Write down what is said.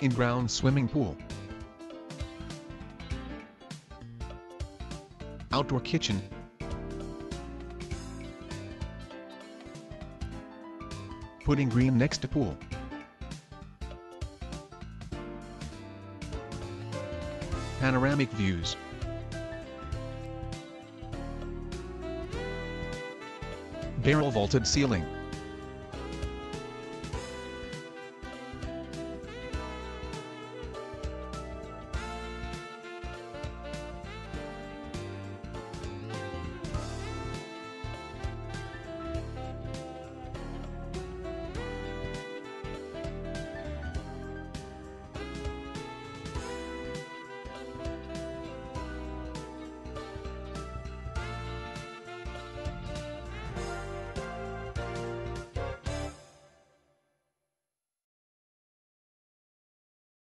In-ground swimming pool. Outdoor kitchen. Putting green next to pool. Panoramic views. Barrel vaulted ceiling.